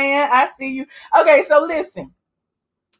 I see you. Okay, so listen.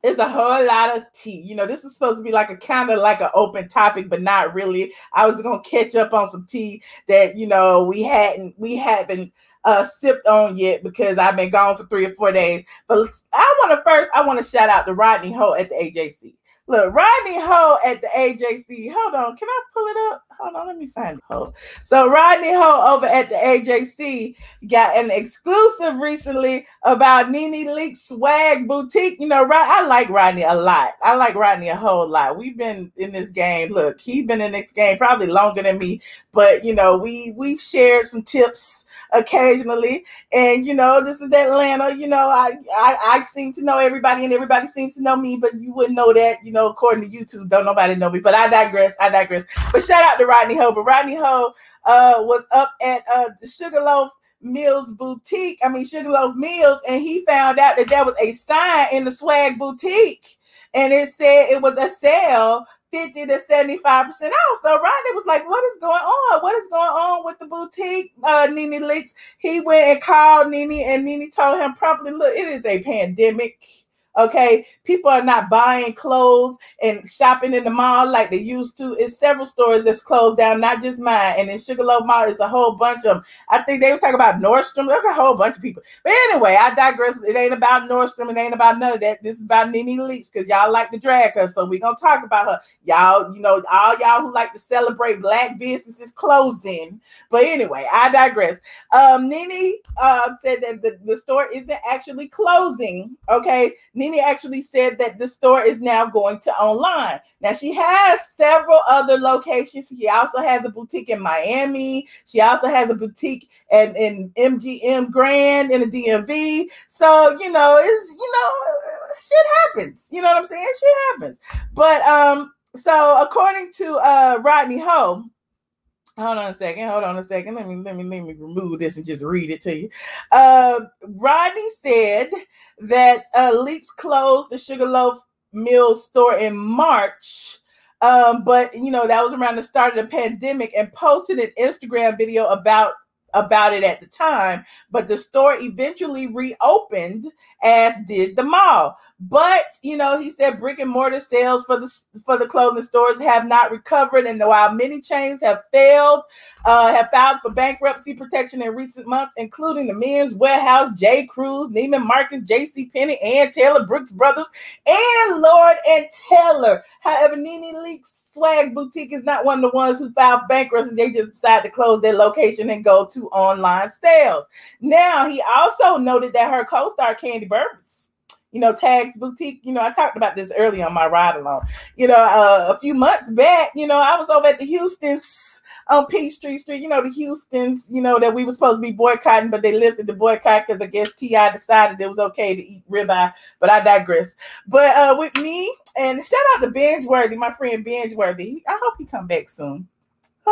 It's a whole lot of tea. You know, this is supposed to be like a kind of like an open topic, but not really. I was gonna catch up on some tea that you know we hadn't we haven't uh, sipped on yet because I've been gone for three or four days. But I want to first, I want to shout out to Rodney Ho at the AJC. Look, Rodney Ho at the AJC. Hold on, can I pull it up? Hold on, let me find Ho. So Rodney Ho over at the AJC got an exclusive recently about Nene Leakes Swagg Boutique. You know, I like Rodney a lot. I like Rodney a whole lot. We've been in this game. Look, he's been in this game probably longer than me, but you know, we we've shared some tips occasionally. And you know, this is Atlanta. You know, I, I I seem to know everybody, and everybody seems to know me, but you wouldn't know that. You know, according to YouTube, don't nobody know me. But I digress. I digress. But shout out to Rodney Ho. But Rodney Ho uh, was up at uh, Sugarloaf Mills boutique. I mean Sugarloaf Mills, and he found out that there was a sign in the Swagg boutique, and it said it was a sale 50 to 75% off. So Rodney was like, What is going on? What is going on with the boutique? Uh Nene Leakes. He went and called Nene, and Nene told him properly, look, it is a pandemic. Okay, people are not buying clothes and shopping in the mall like they used to. It's several stores that's closed down, not just mine. And in Sugarloaf Mall, it's a whole bunch of them. I think they was talking about Nordstrom. There's a whole bunch of people. But anyway, I digress. It ain't about Nordstrom. It ain't about none of that. This is about Nene Leakes because y'all like to drag her. So we're gonna talk about her. Y'all, you know, all y'all who like to celebrate black businesses closing. But anyway, I digress. Um, Nene uh, said that the, the store isn't actually closing. Okay. Nene actually said that the store is now going to online. Now she has several other locations. She also has a boutique in Miami. She also has a boutique in, in MGM Grand in the DMV. So, you know, it's you know, shit happens. You know what I'm saying? Shit happens. But um, so according to uh Rodney Ho, hold on a second hold on a second. Let me let me let me remove this and just read it to you. Uh rodney said that uh leakes closed the sugarloaf mill store in march. Um but you know that was around the start of the pandemic and posted an instagram video about about it at the time, but the store eventually reopened, as did the mall. But you know, he said brick and mortar sales for the for the clothing stores have not recovered, and while many chains have failed, uh, have filed for bankruptcy protection in recent months, including the Men's Wearhouse, J. Crew's, Neiman Marcus, J.C. Penney, and Taylor Brooks Brothers, and Lord and Taylor. However, Nene Leakes Swagg Boutique is not one of the ones who filed bankruptcy. They just decided to close their location and go to online sales. Now, he also noted that her co-star Kandi Burruss you know, Tags Boutique. You know, I talked about this earlier on my ride along. You know, uh, a few months back, you know, I was over at the Houston's on Peachtree Street. You know, the Houston's, you know, that we were supposed to be boycotting, but they lifted the boycott because I guess T.I. decided it was okay to eat ribeye. But I digress. But uh, with me, and shout out to Benj Worthy, my friend Benj Worthy. I hope he come back soon.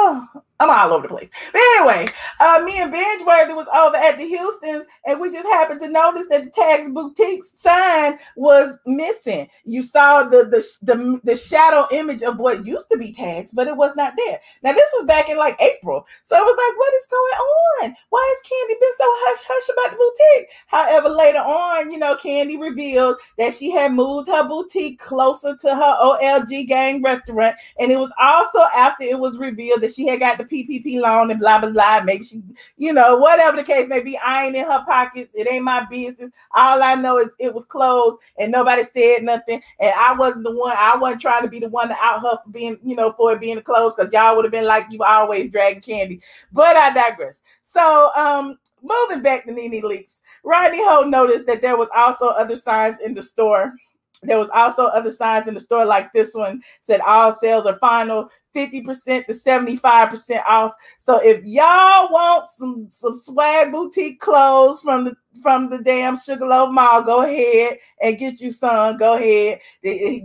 Oh, I'm all over the place. But anyway, uh, me and Benjworthy was over at the Houston's, and we just happened to notice that the Tags Boutique sign was missing. You saw the, the the the shadow image of what used to be Tags, but it was not there. Now this was back in like April, so it was like, what is going on? Why has Kandi been so hush hush about the boutique? However, later on, you know, Kandi revealed that she had moved her boutique closer to her OLG gang restaurant, and it was also after it was revealed that she had got the PPP loan and blah blah blah. Maybe she, you know, whatever the case may be. I ain't in her pockets. It ain't my business. All I know is it was closed and nobody said nothing. And I wasn't the one. I wasn't trying to be the one to out her for being, you know, for it being closed because y'all would have been like you always dragging Kandi. But I digress. So um, moving back to Nene Leakes, Rodney Ho noticed that there was also other signs in the store there was also other signs in the store like this one said all sales are final 50% to 75% off. So if y'all want some some Swagg boutique clothes from the from the damn Sugarloaf Mall, go ahead and get you some. Go ahead.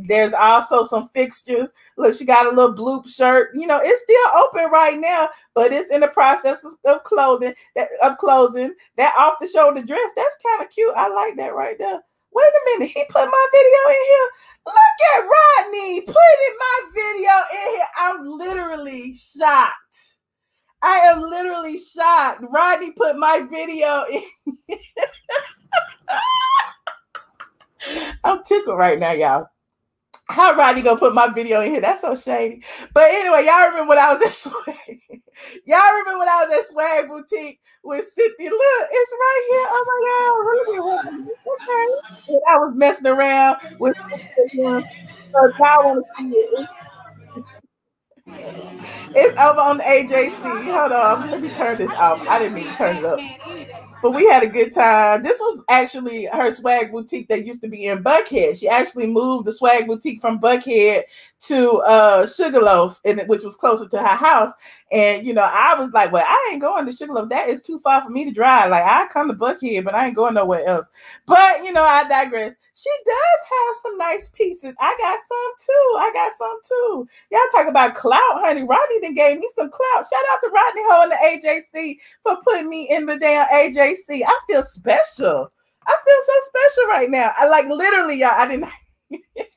There's also some fixtures. Look, she got a little bloop shirt. You know, it's still open right now, but it's in the process of clothing that of closing. That off the shoulder dress, that's kind of cute. I like that right there. Wait a minute, he put my video in here. Look at Rodney putting my video in here. I'm literally shocked. I am literally shocked. Rodney put my video in. I'm tickled right now, y'all. How Rodney gonna put my video in here? That's so shady. But anyway, y'all remember when I was this Swagg? Y'all remember when I was at Swagg Boutique with Cynthia? Look, it's right here. Oh my God, Ruby. Okay. And I was messing around with Cynthia. So want to see it. It's over on the AJC. Hold on. Let me turn this off. I didn't mean to turn it up. But we had a good time. This was actually her Swagg boutique that used to be in Buckhead. She actually moved the Swagg boutique from Buckhead to uh Sugarloaf, and which was closer to her house. And you know, I was like, Well, I ain't going to Sugarloaf. That is too far for me to drive. Like I come to Buckhead, but I ain't going nowhere else. But you know, I digress. She does have some nice pieces. I got some too. I got some too. Y'all talk about clout, honey. Rodney then gave me some clout. Shout out to Rodney Ho and the AJC for putting me in the damn AJC. I feel special. I feel so special right now. I like literally, y'all. I didn't.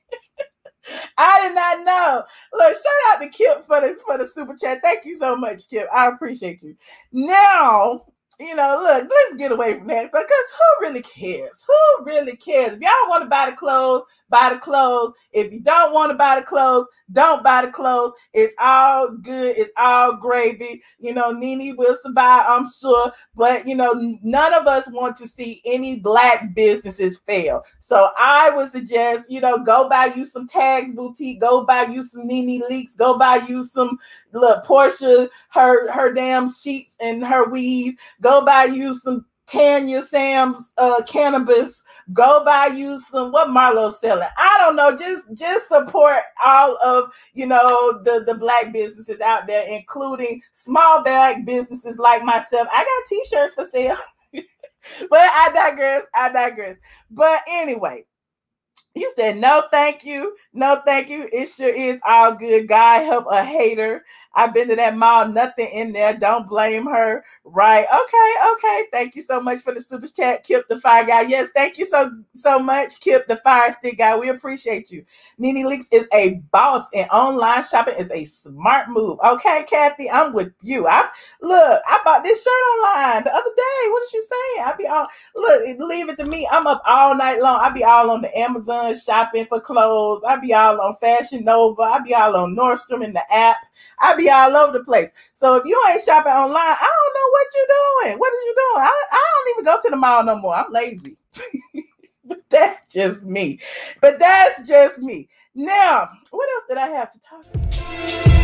I did not know. Look, shout out to Kip for the for the super chat. Thank you so much, Kip. I appreciate you. Now, you know, look, let's get away from that because who really cares? Who really cares? If y'all want to buy the clothes, buy the clothes. If you don't want to buy the clothes, don't buy the clothes. It's all good. It's all gravy. You know, Nene will survive, I'm sure. But, you know, none of us want to see any black businesses fail. So I would suggest, you know, go buy you some Tags Boutique, go buy you some Nene Leakes, go buy you some look, Porsha, her, her damn sheets and her weave, go buy you some Tanya Sam's uh, cannabis. Go buy you some what Marlo's selling. I don't know. Just just support all of you know the the black businesses out there, including small black businesses like myself. I got t-shirts for sale. but I digress. I digress. But anyway, you said no, thank you, no, thank you. It sure is all good. God help a hater. I've been to that mall, nothing in there. Don't blame her. Right. Okay. Okay. Thank you so much for the super chat, Kip the Fire Guy. Yes, thank you so so much, Kip the Fire Stick Guy. We appreciate you. Nene Leakes is a boss, and online shopping is a smart move. Okay, Kathy, I'm with you. I look, I bought this shirt online the other day. What did you say? I be all look, leave it to me. I'm up all night long. I'll be all on the Amazon shopping for clothes. I'll be all on Fashion Nova. I'll be all on Nordstrom in the app. I be all over the place. So if you ain't shopping online, I don't know what you're doing. What is you doing? I, I don't even go to the mall no more. I'm lazy. but that's just me. But that's just me. Now, what else did I have to talk about?